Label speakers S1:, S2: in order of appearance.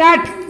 S1: start